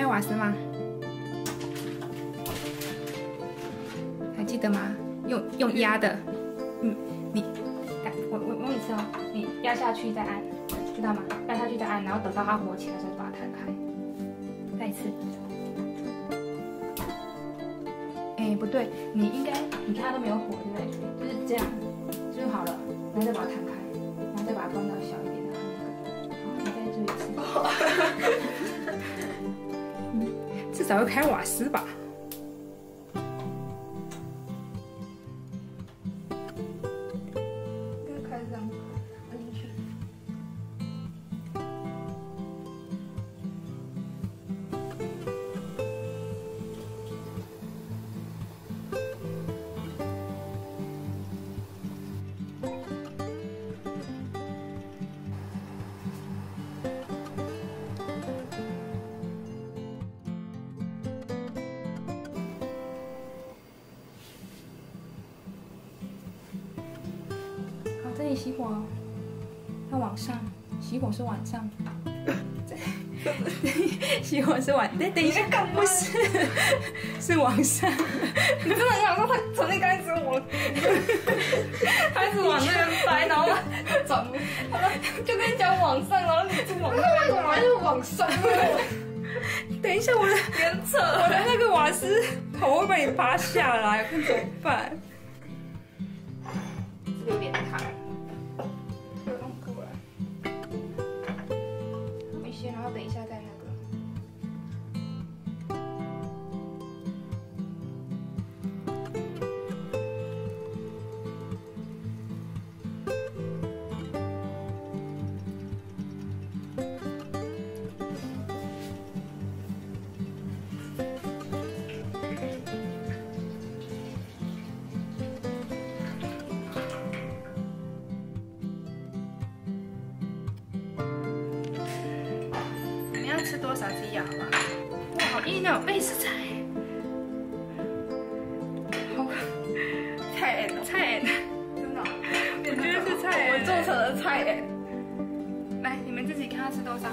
开瓦斯吗？还记得吗？用用压的，嗯，你，我我我问你次哦，你压下去再按，知道吗？压下去再按，然后等到它火起来再把它弹开。再一次。哎，不对，你应该，你看它都没有火，对不对？就是这样，就好了，然后再把它弹开，然后再把它关到小一点的那个。好，你再做一次。至少要开瓦斯吧。这里熄火，它往上，熄火是晚上。熄火是晚，等等一下，不是，是往上。你真的很想说他从那开始往，开始往那边掰，然后转，就跟你讲往上，然后你就往那边，我就往上。等一下，我的原扯，我的那个瓦斯头会被你拔下来，看怎么办？有点烫。然哇，好硬哦，贝斯菜，好菜。哎，菜。哎，真的，我觉得是菜。我做成了菜。哎。来，你们自己看它是多少。